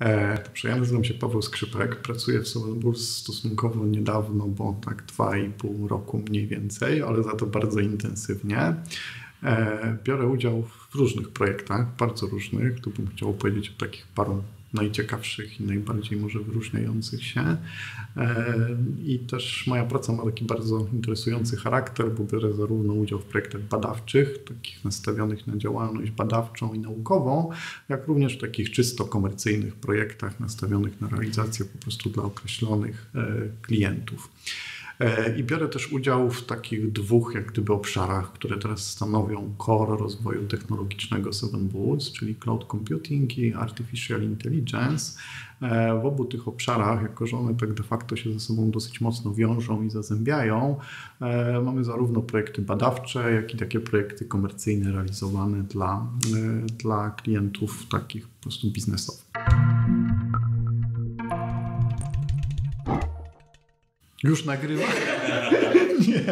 E, ja nazywam się Paweł Skrzypek, pracuję w Sovelburs stosunkowo niedawno, bo tak dwa i pół roku mniej więcej, ale za to bardzo intensywnie. E, biorę udział w różnych projektach, bardzo różnych. Tu bym chciał powiedzieć o takich paru najciekawszych i najbardziej może wyróżniających się. I też moja praca ma taki bardzo interesujący charakter, bo biorę zarówno udział w projektach badawczych, takich nastawionych na działalność badawczą i naukową, jak również w takich czysto komercyjnych projektach nastawionych na realizację po prostu dla określonych e, klientów. E, I biorę też udział w takich dwóch jak gdyby obszarach, które teraz stanowią core rozwoju technologicznego Seven Boots, czyli cloud computing i artificial intelligence. E, w obu tych obszarach, jako że one tak de facto się ze sobą dosyć mocno wiążą i zazębiają, e, mamy zarówno projekty badawcze, jak i takie projekty komercyjne realizowane dla, dla klientów takich po prostu biznesowych. Nagrywa? Nie.